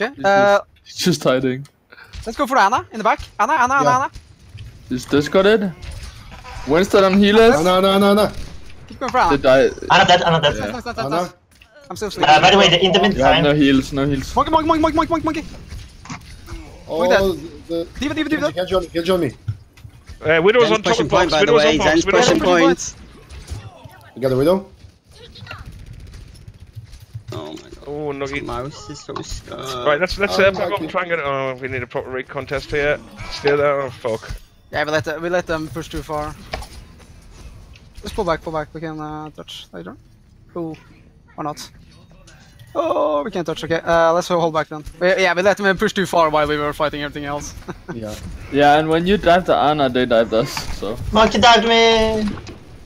Okay. Uh, He's just hiding. let's go for Anna in the back. Anna, Anna, Anna, Yeah. Anna. He's discarded. Winston on healers. Anna, Anna, Anna, Anna. Keep going for Anna. They die. Anna dead, Anna dead. Yeah. Nice, nice, nice, nice. Anna. I'm still Uh, by the way, the, in the You have meantime, no heals, no heals. Monkey, monkey, monkey, monkey, monkey, monkey. Oh, that. the... Diva, diva, diva. Can't join me, me. Uh, Widow's Zen's on top of point, by the Widow's way. on box. Zen's Widow's on pushing pushing box. point. You got the widow? Oh my. Nugget. Mouse is so scared. Right, let's let's Oh, uh, back up okay. and try and get. Oh, we need a proper raid contest here. Stay there. Oh fuck. Yeah, we let the, we let them push too far. Just pull back, pull back. We can uh, touch later. Cool. Or not. Oh, we can't touch. Okay, uh, let's hold back then. We, yeah, we let them push too far while we were fighting everything else. Yeah. Yeah, and when you dive to Anna, they dived us. So monkey dived me.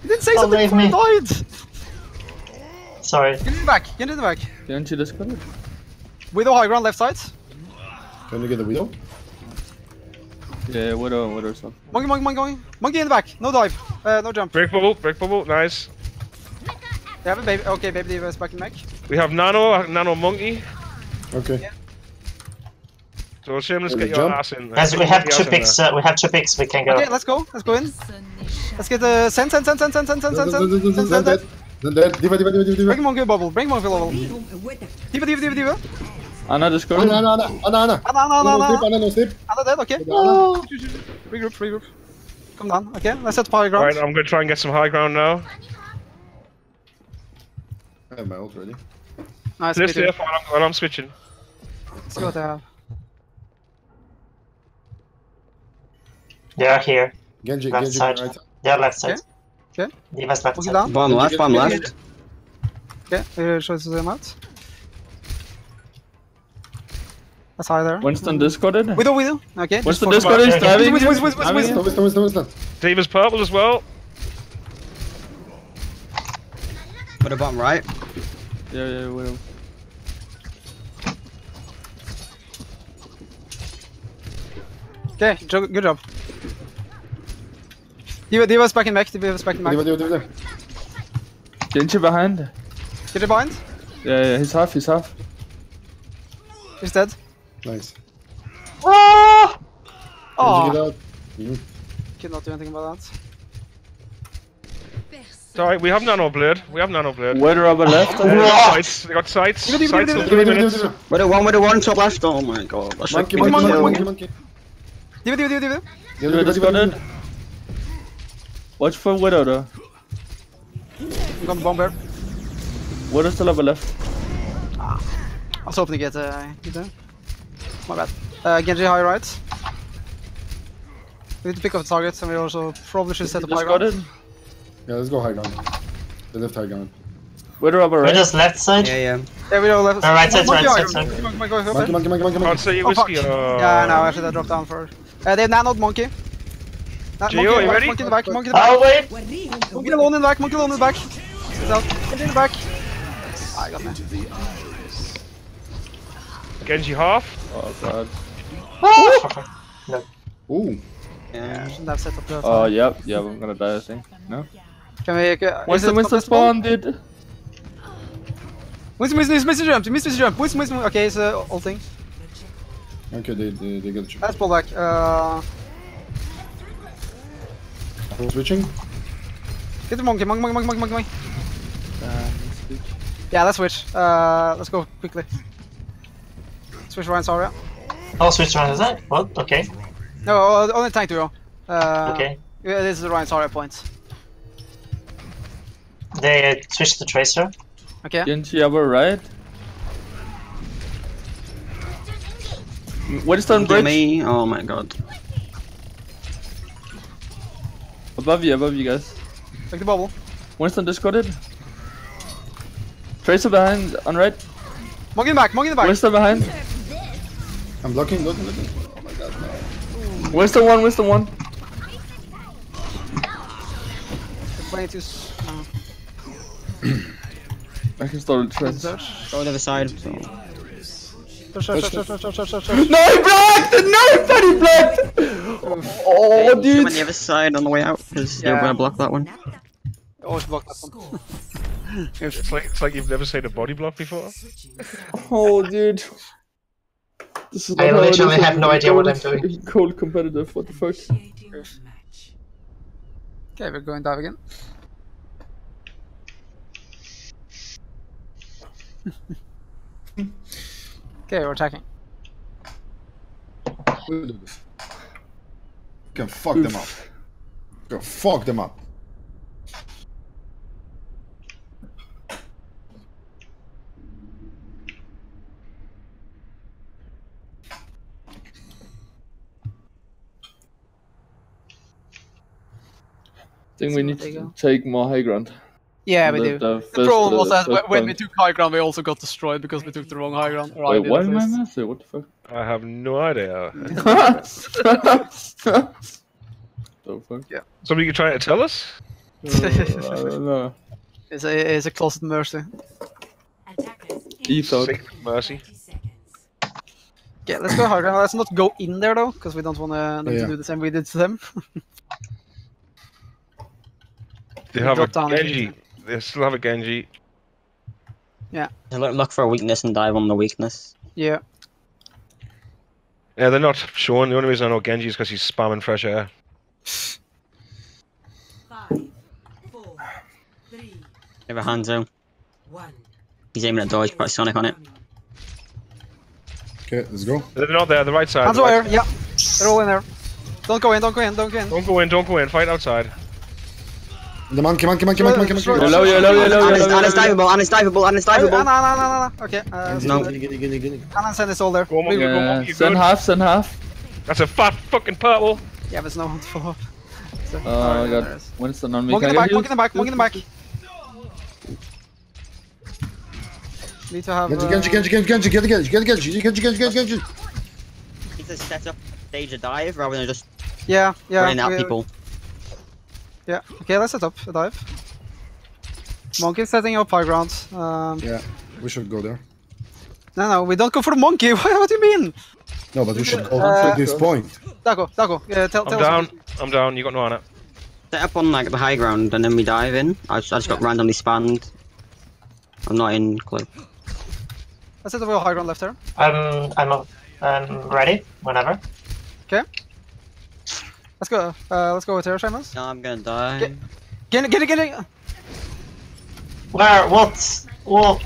you didn't say Oh, something leave before you me. died. Sorry. Get in the back. Get in the back. Didn't you discard it? Widow high ground left side. Can you get the widow? Yeah, widow, widow stuff. Monkey, monkey, monkey, monkey. Monkey in the back. No dive. Uh, no jump. Break bubble, break bubble, nice. They have a baby. Okay, baby diva is back in mech. We have Nano, uh, Nano Monkey. Okay. So shameless, Can get we your jump? ass in. there. Guys, we have two picks. Uh, we have two picks. We can go. Okay, let's go. Let's go in. Let's get the send, send, send, send, send, send, send, send, send, send, send, Then send, dead. send. Then dead. Diva, diva, diva, diva, Bring diva. monkey bubble. Bring monkey level. Diva, diva, diva, diva. Anna discarded. Anna, Anna, Anna, Anna, Anna. Anna, Anna, No Anna, sleep, Anna. Anna, no sleep. Anna dead. Okay. Anna. Regroup, regroup. Come down. Okay, let's set high ground. Right, I'm gonna try and get some high ground now. I have my ult ready. Nice. This Peter. here while I'm, while I'm switching. Let's see what they have. They are here. Genji, Left Genji, side. right. They are left side. Okay. Okay. Give us left side. Down. One left. Okay, uh, show us the. That's high there. Winston discorded. Widow, Widow. Okay. Winston discorded. Yeah, yeah. Winston, Winston, Winston, Winston, Winston, Winston, Winston. Diva's purple as well. Put a bomb right. Yeah, yeah, Widow. Okay, good job. Diva, Diva's back in back. Diva's back in back. Diva, Diva, Diva. Did you behind? Get he bind? Yeah, yeah, he's half, he's half. He's dead. Nice. Oh! Oh. Mm. Could not do anything about that. Sorry, we have nano blade. We have nano blade. Where are we left? They got sights. They got sides. sides Where the one? Where the one? Top left. Oh my god. Monkey, monkey, monkey, monkey. Diva, diva, diva, diva. Diva, diva, diva. Watch for widow though. I'm gonna bomb here. Widow still have a left. I was hoping to get uh, get there. My bad. Uh, Genji high right. We need to pick up the targets and we also probably should set up high ground. Discarded. Yeah, let's go high ground. The left high ground. Widow rubber We're right. just left side. Yeah, yeah. Yeah, we don't left. Uh, right side, Monkey right high side, ground. side. Monkey, monkey, monkey, Monkey, monkey, monkey, monkey, Can't monkey. see Oh, fuck. whiskey. Uh, Yeah, no, I should have dropped down first. Uh, they have nanoed monkey. Na- Gio, monkey, you in ready? monkey in the back, monkey in the back. Oh wait. Monkey alone in the back, monkey alone in the back. Get out. Get in the back. Ah, I got me. Genji half. Oh god. Oh. Ooh. Yeah. Shouldn't have set up the Oh, yep, yep, I'm gonna die, I think. No? Can we... Uh, Winston, Winston spawn, dude. Winston, Winston, Winston jump, Winston jump, Winston, Winston, okay, it's uh, ulting. Okay, they, they, they get the chip. Let's pull back. Uh, Switching. get the monkey, monkey, monkey, monkey, monkey, monkey. Damn. Yeah, let's switch. Uh, let's go quickly. Switch Ryan Saria. Oh, switch around is that? What? Okay. No, uh, only tank to go. Uh, Okay. Yeah, this is the Ryan Saria point. They uh, switched to Tracer. Okay. Genji rubber right. What is Give bridge. me. Oh my god. Above you, above you guys. Take the bubble. Winston discarded. Tracer behind, on right. Monkey in the back, monkey in the back. Winston behind. I'm blocking, blocking, blocking. Oh my god, no. Winston one, Winston one. 22. Uh, I can start with Tracer. search. Go to the other side. So. No, he blocked! No, but he blocked! Oh, Come on the other side on the way out, because you're Yeah. gonna block that one. Always block that one. It's like it's like you've never seen a body block before. Oh, dude. This is I not how literally have no idea what I'm cold- doing. Cold competitive, what the fuck? Okay, we're going dive again. okay, we're attacking. We can fuck them up. We can fuck them up. I think we need to go. take more high ground. Yeah, we The- do. the The first- problem was that first when we took high ground, we also got destroyed because we took the wrong high ground. I Wait, did what at am I least. missing? What the fuck? I have no idea. the fuck? Somebody you trying to tell us? Uh, I don't know. It's a, it's a closet mercy. E thought. Mercy. Okay, let's go high ground. Let's not go in there though, because we don't want Yeah. to do the same we did to them. They have a Drop down Genji. They still have a Genji. Look, look for a weakness and dive on the weakness. yeah. Yeah, they're not showing. The only reason I know Genji is because he's spamming fresh air. Five, four, three, Give a Hanzo. one. He's aiming at dodge, put Sonic on it. Okay, let's go. They're not there. The right side. Hands the right- away. Yeah. They're all in there. Don't go in. Don't go in. Don't go in. Don't go in. Don't go in. Fight outside. The monkey, monkey, monkey, monkey, monkey, monkey. And it's diveable, and it's Oh, no, diveable. no, no, no, no. Okay. Uh, No. Anna send is all there. Go monkey. Go Yeah, monkey. send Good. half, send half. That's a fat fucking purple. Yeah, there's no one to follow up. So, Oh alright, my there god. is. Winston on me. Monk in Can the I back, get monk in the back, healed? monk in the back. Need to have. Genji, uh, Genji, Genji, Genji, Genji, Genji, Genji, Genji, Genji, Genji, Genji, Genji, Genji. Need to set up stage a dive rather than just Yeah, yeah. running at we- people. Yeah. Okay, let's set up a dive. Monkey setting up high ground. Um, Yeah, we should go there. no, no, we don't go for the monkey. what, what do you mean? No, but we should go Uh, to this point. Dago, Dago, yeah, tell, I'm tell down. us. I'm down. You got no on it. Set up on like the high ground and then we dive in. I just, I just got randomly spanned. I'm not in clue. Let's set up a high ground left there. I'm I'm I'm ready whenever. Let's go. Uh, let's go with Terra Shamas. No, I'm gonna die. Get, get it, get it, get it! Where? What? What?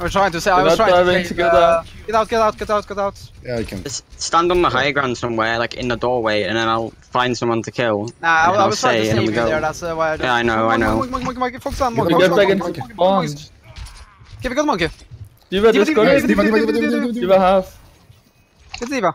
I was trying to say. We're I was trying to, save, to get, uh, get out. Get out! Get out! Get out! Yeah, I can. Just stand on the high ground somewhere, like in the doorway, and then I'll find someone to kill. Nah, I, I was trying to save you there. That's uh, why I just. Yeah, I know. I know. Focus on monkey. Get back monkey. spawn. Give a good monkey. Diva, just go. Diva, Diva, Diva, Diva, Diva, half. It's Diva.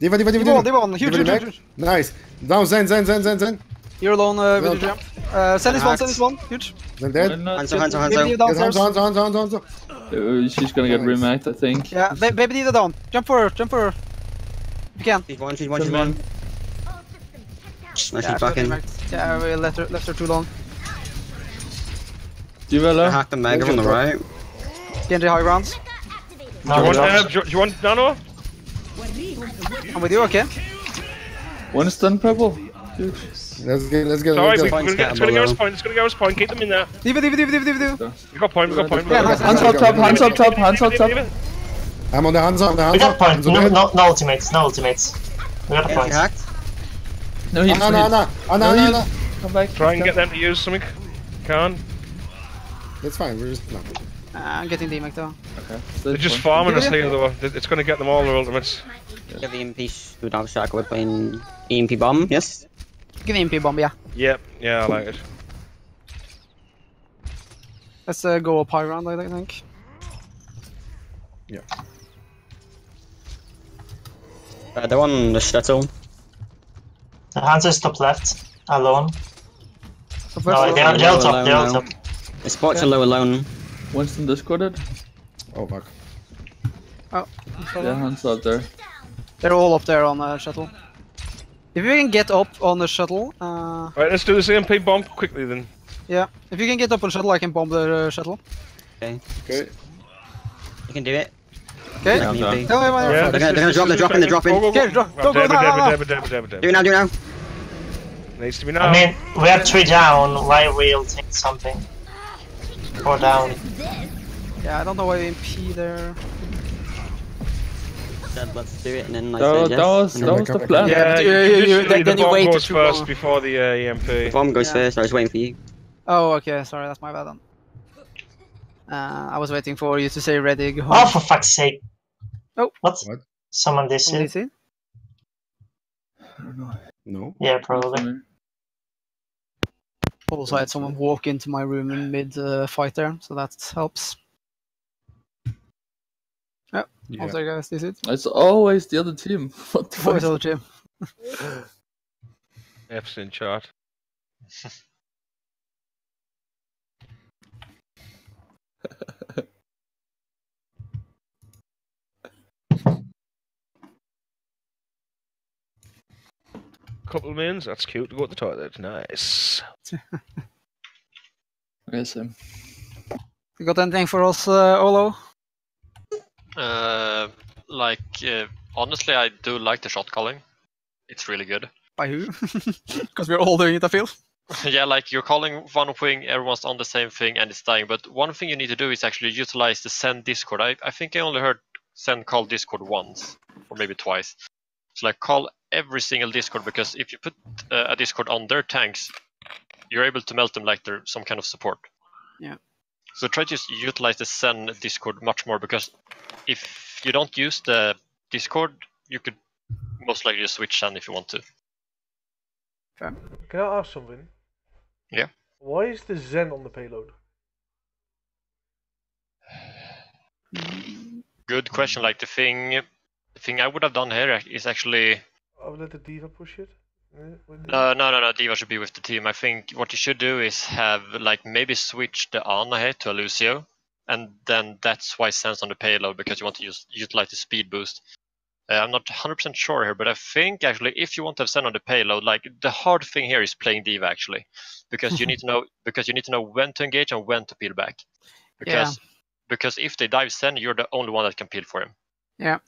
Diva, Diva, Diva, Diva one, Diva. Diva one. Huge, Diva huge, the huge, Nice. Down, Zen, Zen, Zen, Zen, Zen. You're alone uh, with your jump. Uh, send this one, send this one. Huge. Zen dead. Hanzo, Hanzo, Baby Hanzo. Diva Yes, downstairs. Hanzo, Hanzo, Hanzo, Hanzo, Hanzo. Uh, She's gonna get Nice. remacked, I think. Yeah, ba baby Diva down. Jump for her, jump for her. If you can. She's one, she's one, she's one. No, Yeah, she's back in. Yeah, we left her, left her too long. Diva I low. hacked the mega on the right. Genji high grounds. No, Do you want? no. Uh, do, you- do you want Nano? I'm with you, okay? Winston purple. Huge. Let's get, let's get, Sorry, let's we, get. Points we're gonna, it's getting gonna give us point. It's gonna give us point. Keep them in there. Diva, Diva, Diva, Diva, Diva, Diva. We got point. We got point. We got nice, point. Hands up top, hands up top, hands up top. I'm on the Hanzo, on the We got point. No, no, no ultimates. No ultimates. We got a Yeah, point. she hacked. No heals, Anna, no Anna, heals. Anna, Anna, Anna, Anna. Come back. Try and get them to use something. Can. That's fine, we're just... No. Uh, I'm getting D-Mac though. Okay. They're just farming us here though. It's gonna get them all their ultimates. Give the EMP shoot out shack. We're playing EMP bomb, yes? Give me MP bomb, yeah. Yep. Yeah, I like it. Let's uh, go up high round, I think. Uh, they're on the shuttle. The Hanzo is top left, alone. So No, they're, they're all top. They're all top. The spots are low alone. Winston discorded. Oh, fuck. Oh, yeah, hands up there. They're all up there on the shuttle. If you can get up on the shuttle, uh, Right, let's do the EMP bomb quickly then. yeah. If you can get up on the shuttle, I can bomb the uh, shuttle. Okay. Okay. You can do it. Okay? Yeah, I'm done. Tell me when you're Yeah, They're gonna- they're gonna drop, they're dropping, they're dropping. Go, go, go. Okay, drop- Well, go, go, dab it, now, dab it, now, dab it, dab it, dab it, dab Do it it. now, do it now. Needs to be now. I mean, we have three down. Why we'll take something? Four down. Yeah, I don't know why you MP there. Said let's do it, and then I That, said that was that was the plan. Yeah, but you, you- you you- just you- then- the then you bomb waited goes first long. before the uh, EMP. Bomb goes Yeah. first. I was waiting for you. Oh, okay. Sorry, that's my bad then. Uh, I was waiting for you to say ready. Go Oh, for fuck's sake. Oh. What? What? Someone this on here? DC. No. Yeah, probably. Also, I had someone walk into my room in mid uh, fight there, so that helps. Yeah, Yeah. also, guys, this is It's always the other team. What the Always fuck? other team. F's in chart. Couple of mins, that's cute to go to the toilet. Nice. Yes, um, You got anything for us, uh, Olo? Uh, like, uh, honestly, I do like the shot calling. It's really good. By who? Because we're all doing it, I feel. yeah, like you're calling one wing, everyone's on the same thing, and it's dying. But one thing you need to do is actually utilize the send Discord. I, I think I only heard send call Discord once, or maybe twice. So like call every single Discord because if you put uh, a Discord on their tanks, you're able to melt them like they're some kind of support. Yeah. So try to utilize the Zen Discord much more because if you don't use the Discord, you could most likely just switch Zen if you want to. Can I ask something? Yeah. Why is the Zen on the payload? Good question. Like the thing, the thing I would have done here is actually I would let the diva push it. No, no, no, no. Diva should be with the team. I think what you should do is have like maybe switch the Ana here to a Lucio, and then that's why Sense on the payload because you want to use utilize the speed boost. Uh, I'm not 100% sure here, but I think actually if you want to have Zen on the payload, like the hard thing here is playing Diva actually, because you need to know because you need to know when to engage and when to peel back. Because because if they dive Zen, you're the only one that can peel for him. Yeah.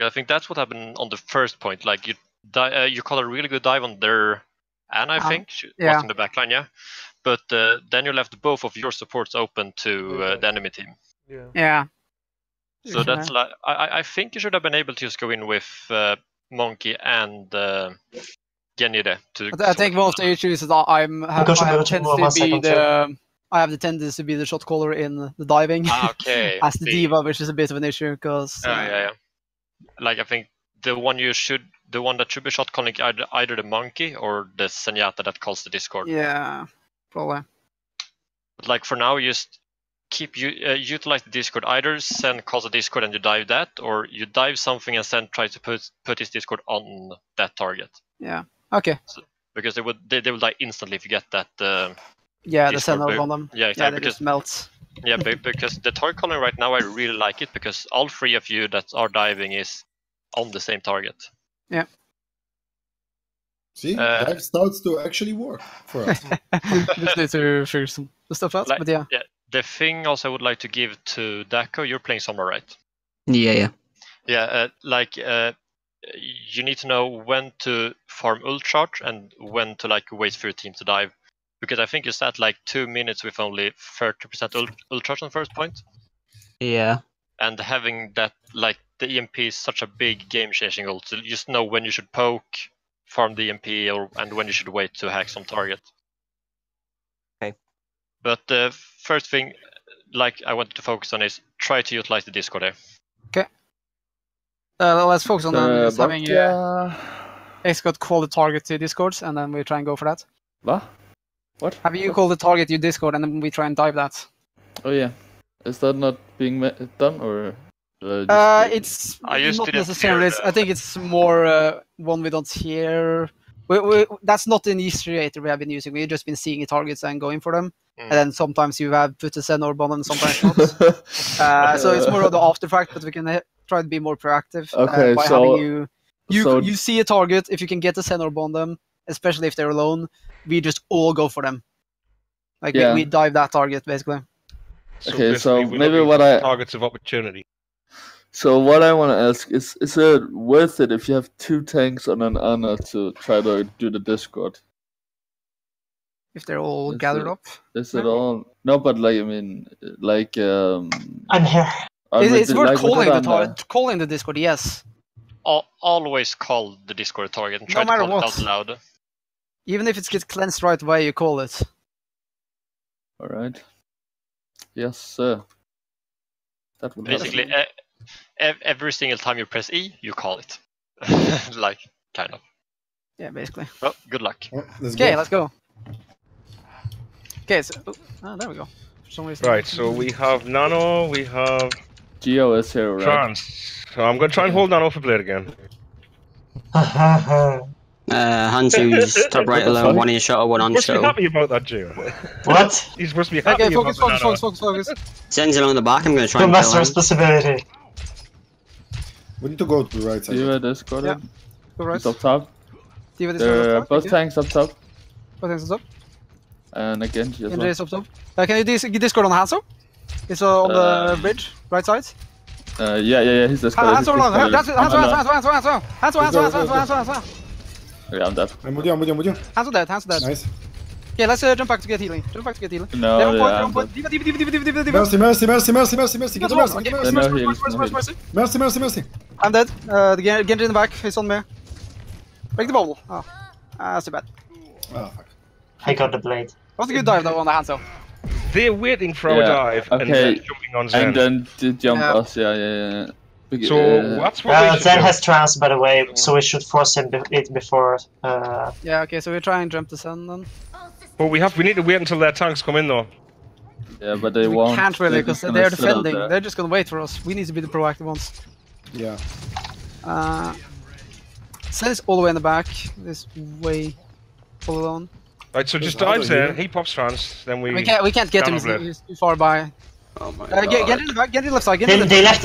I think that's what happened on the first point. Like you di- uh, you call a really good dive on their and I Um, think, she yeah. was in the back line, yeah. But uh, then you left both of your supports open to uh, the enemy team. Yeah. Yeah. So that's like I, I- I think you should have been able to just go in with uh, Monkey and uh, Genide to. I, th- I think one of the issues is that I'm have, Because I have go to tends one to be second, the I have the tendency to be the shot caller in the diving Ah, okay. as the see. diva, which is a bit of an issue because Yeah, yeah, yeah. Like I think the one you should, the one that should be shot calling either, either the monkey or the Zenyatta that calls the Discord. yeah, probably. But like for now, you just keep you uh, utilize the Discord. Either send calls the Discord and you dive that, or you dive something and then try to put put his Discord on that target Yeah. Okay. because they would they, they will die instantly if you get that. Uh, Yeah, the Discord center blue. on them. yeah, Yeah, exactly. they because just melt. yeah, be- because the target calling right now, I really like it because all three of you that are diving is on the same target. See, Uh, dive starts to actually work for us. just need to figure some stuff out. Like- but yeah, yeah. The thing also I would like to give to Daco, you're playing Sombra, right? Yeah, yeah. Yeah, uh, like uh, you need to know when to farm ult charge and when to like wait for your team to dive, because I think you sat like two minutes with only thirty percent ult, ult charge on first point, Yeah. And having that like the EMP is such a big game changing ult, so just know when you should poke, farm the EMP, or and when you should wait to hack some target. Okay. But the first thing, like I wanted to focus on is try to utilize the Discord there. uh, let's focus on them Uh, just but having uh, yeah. Xcode call the target to Discords, and then we try and go for that. Va? What? Have you called the target to Discord, and then we try and dive that? Oh yeah. Is that not being done or? Uh, just Uh, like- it's I just not didn't necessarily. hear it's- the- I think it's more uh, one we don't hear. We, we, that's not the initiator we have been using. We've just been seeing the targets and going for them. Mm. And then sometimes you have put a Zen orb on them, sometimes not. uh, so it's more of the after fact, but we can uh, try to be more proactive uh, Okay, by so- having you. You, so- you see a target, if you can get a Zen orb on them, especially if they're alone, we just all go for them. Like Yeah. we, we dive that target basically. Okay, so we're maybe what for I- targets of opportunity. So what I want to ask is: Is it worth it if you have two tanks on an Ana to try to do the Discord? If they're all Is gathered it- up. Is it all? No, but like I mean, like um. I'm here. I It's, it's do- worth like, calling the that tar- calling the Discord. Yes, Al- always call the Discord target and No try to matter call what. it out loud. even if it gets cleansed right away, you call it. All right. Yes, sir. That would. Basically, e- every single time you press E, you call it. like, kind of. Yeah, basically. Well, good luck. Oh, Okay, go. let's go. Okay, so oh, ah, there we go. For some reason. Right, so we have Nano, we have Geo is here, right? Trance. So I'm gonna try and hold Nano for blade again. Uh, Hanzo's top right What the alone, one in shuttle, one on You're supposed to be happy about that, Geo. what? He's supposed to be happy Okay, focus, about focus, the Nano. focus, focus, focus. Zen's along the back, I'm gonna try To and master kill him. responsibility. We need to go to the right side. Geo discorded. Yeah. Go right. He's up top. Diva this There are right. both okay. tanks up top. Both tanks is up. And again, Geo as Indra well. is up top. Uh, can you dis- Discord on Hanzo? It's uh, on the Uh, bridge, right side. Uh, yeah, yeah, yeah, he's discorded. Hanzo he's along. Hanzo, discorded. Hanzo, I'm Hanzo, alone. Hanzo, Hanzo, Hanzo, Hanzo, Hanzo, Hanzo, Hanzo, Hanzo, Hanzo. Yeah, I'm dead. I'm with you, I'm with you, I'm with you. Hanzo dead, hands Hanzo dead. Nice. Okay, let's uh, jump back to get healing. Jump back to get healing. No, They have yeah, point, they I'm have point. dead. Diva, Diva, Diva, Diva, Diva, Diva, Diva. Mercy, mercy, mercy, mercy, mercy, mercy. Get the mercy, Okay, get the mercy, mercy. No mercy, mercy, heals, mercy, no mercy, mercy. Mercy, mercy, mercy. I'm dead. Uh, the Gen- Genji in the back. He's on me. Break the bubble. Oh, ah, that's too bad. Oh, fuck. I got the blade. That was a good dive though on the Hanzo. They're waiting for our Yeah, dive and okay. then jumping on Zen. And then to jump Yeah. us, yeah, yeah, yeah. Bec- so uh, that's what Uh, we Zen do. has trance, by the way, so we should force him be- it before. Uh, Yeah, okay, so we try and jump the sun then. But we have we need to wait until their tanks come in though. Yeah, but they we won't. We can't really They're because they're gonna sit out defending. They're just gonna wait for us. We need to be the proactive ones. Yeah. Uh, Zen is all the way in the back. This way all alone. Right, so just dives dive another Zen, here. he pops trance, then we. We can't. We can't get him. He's, he's too far by. Oh my Uh, get, get in the back. Get in the left side. Get they, in the they left.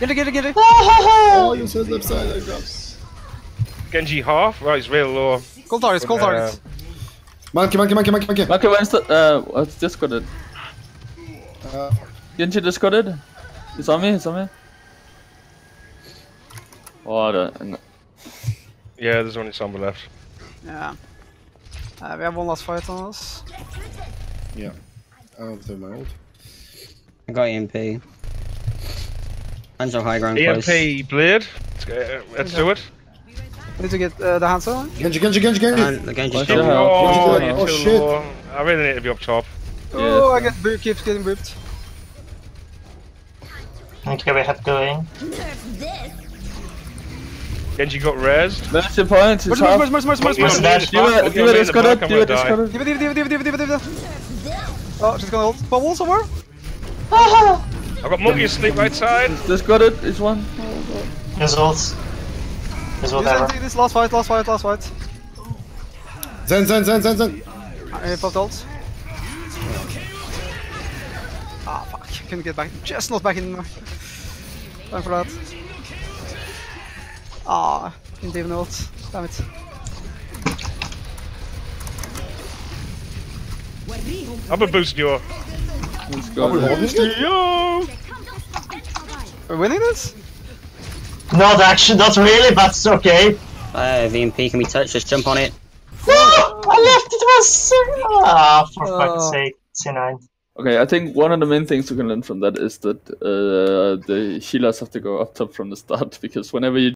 Left. Get it. Get it. Get it. Oh, you said left side, I got. Genji half, right, he's real low. Cold targets. Cold Uh, targets. Monkey, monkey, monkey, monkey, monkey. Okay, when's the, uh, what's discorded? Uh, Genji discorded? He's on me, he's on me. Oh, the, Yeah, there's only Sombra left. Yeah. Uh, we have one last fight on us. yeah. I'll do my ult. I got EMP. Hanzo high ground EMP close. Blade. Let's, let's do it. Need to get uh, the Hanzo. Genji, Genji, Genji, Genji. And the Genji's too. Oh, oh, oh shit. Low. I really need to be up top. Yeah, oh, I get boop, keeps getting booped. Okay, we have going. Genji got raised. That's your point. It's half. Merge, merge, merge, merge, merge. Do it, do it, it's got up, do it, it's got up. Give it, give it, give it, give it, give it, give it. Oh, she's gonna hold. But wall somewhere? I've got monkey asleep right side. Discorded is one. His ults. His Use whatever. this last fight, last fight, last fight. Zen, Zen, Zen, Zen, Zen. I popped ult. Ah, fuck. Couldn't get back. Just not back in. Time for that. Ah, didn't even ult. Damn it. I'm a boost you. Let's go. We're winning this? Not actually, not really, but it's okay. Uh, VMP can we touch? just jump on it. No! I left it was. Ah, for Oh. fuck's sake. C9. Okay, I think one of the main things you can learn from that is that uh, the healers have to go up top from the start because whenever you